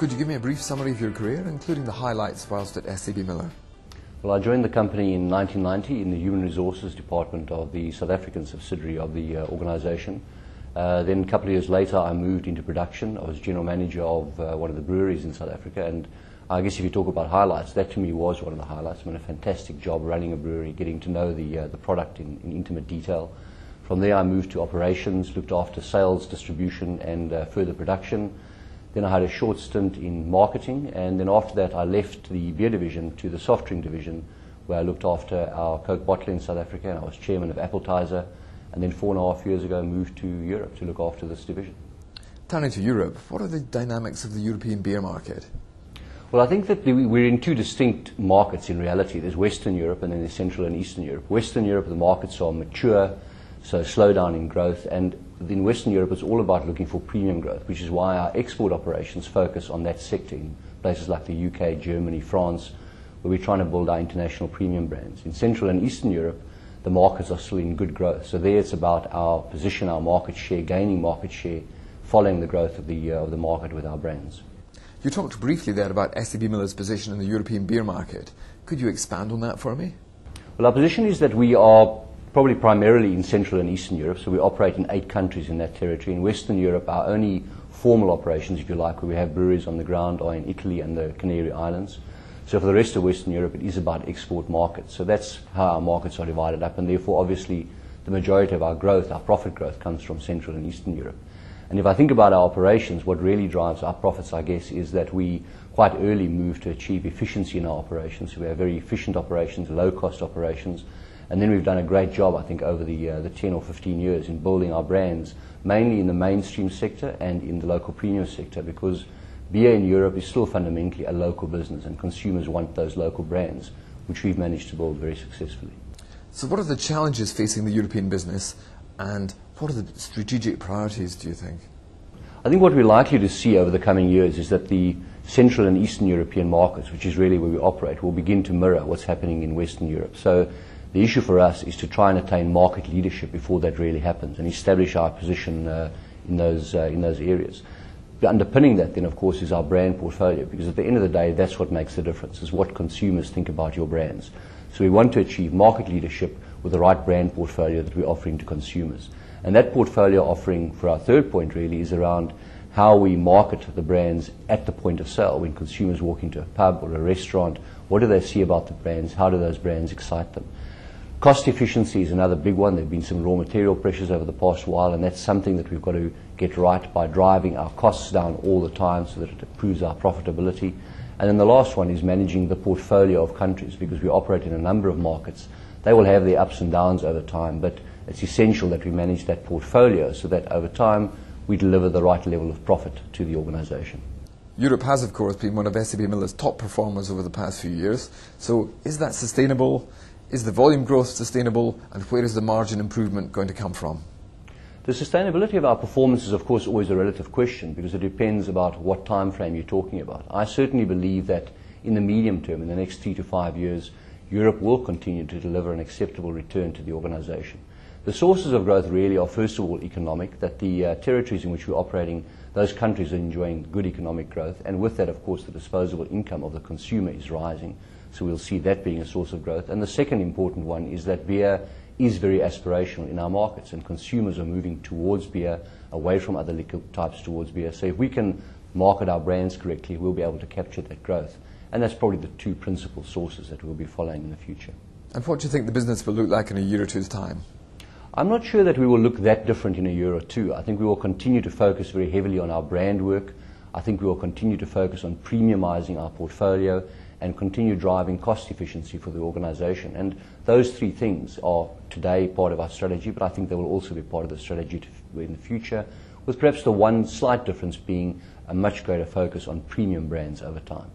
Could you give me a brief summary of your career, including the highlights whilst at SAB Miller? Well, I joined the company in 1990 in the Human Resources Department of the South African subsidiary of the uh, organization. Uh, then a couple of years later, I moved into production. I was general manager of uh, one of the breweries in South Africa, and I guess if you talk about highlights, that to me was one of the highlights. I mean, a fantastic job running a brewery, getting to know the, uh, the product in, in, intimate detail. From there, I moved to operations, looked after sales, distribution, and uh, further production. Then I had a short stint in marketing, and then after that, I left the beer division to the soft drink division, where I looked after our Coke bottle in South Africa, and I was chairman of Appletiser and then four and a half years ago I moved to Europe to look after this division. Turning to Europe, what are the dynamics of the European beer market? Well, I think that we're in two distinct markets in reality. There's Western Europe and then there's Central and Eastern Europe. Western Europe, the markets are mature, so slow down in growth. And in Western Europe, it's all about looking for premium growth, which is why our export operations focus on that sector in places like the UK, Germany, France, where we're trying to build our international premium brands. In Central and Eastern Europe, the markets are still in good growth. So there it's about our position, our market share, gaining market share, following the growth of the, uh, of the market with our brands. You talked briefly there about SAB Miller's position in the European beer market. Could you expand on that for me? Well, our position is that we are probably primarily in Central and Eastern Europe, so we operate in eight countries in that territory. In Western Europe, our only formal operations, if you like, where we have breweries on the ground are in Italy and the Canary Islands. So for the rest of Western Europe, it is about export markets. So that's how our markets are divided up, and therefore, obviously, the majority of our growth, our profit growth, comes from Central and Eastern Europe. And if I think about our operations, what really drives our profits, I guess, is that we quite early moved to achieve efficiency in our operations. So we have very efficient operations, low cost operations. And then we've done a great job, I think, over the, uh, the 10 or 15 years in building our brands, mainly in the mainstream sector and in the local premium sector, because beer in Europe is still fundamentally a local business, and consumers want those local brands, which we've managed to build very successfully. So, what are the challenges facing the European business, and what are the strategic priorities, do you think? I think what we're likely to see over the coming years is that the Central and Eastern European markets, which is really where we operate, will begin to mirror what's happening in Western Europe. So, the issue for us is to try and attain market leadership before that really happens and establish our position uh, in, those, uh, in those areas underpinning that then, of course, is our brand portfolio, because at the end of the day, that's what makes the difference, is what consumers think about your brands. So we want to achieve market leadership with the right brand portfolio that we're offering to consumers. And that portfolio offering for our third point really is around how we market the brands at the point of sale. When consumers walk into a pub or a restaurant, what do they see about the brands? How do those brands excite them? Cost efficiency is another big one. There have been some raw material pressures over the past while, and that's something that we've got to get right by driving our costs down all the time so that it improves our profitability. And then the last one is managing the portfolio of countries because we operate in a number of markets. They will have their ups and downs over time, but it's essential that we manage that portfolio so that over time we deliver the right level of profit to the organization. Europe has, of course, been one of SAB Miller's top performers over the past few years. So is that sustainable? Is the volume growth sustainable? And where is the margin improvement going to come from? The sustainability of our performance is, of course, always a relative question because it depends about what time frame you're talking about. I certainly believe that in the medium term, in the next three to five years, Europe will continue to deliver an acceptable return to the organization. The sources of growth really are, first of all, economic, that the uh, territories in which we're operating, those countries are enjoying good economic growth, and with that, of course, the disposable income of the consumer is rising. So we'll see that being a source of growth. And the second important one is that beer is very aspirational in our markets, and consumers are moving towards beer, away from other liquor types towards beer. So if we can market our brands correctly, we'll be able to capture that growth. And that's probably the two principal sources that we'll be following in the future. And what do you think the business will look like in a year or two's time? I'm not sure that we will look that different in a year or two. I think we will continue to focus very heavily on our brand work. I think we will continue to focus on premiumizing our portfolio and continue driving cost efficiency for the organization. And those three things are today part of our strategy, but I think they will also be part of the strategy in the future, with perhaps the one slight difference being a much greater focus on premium brands over time.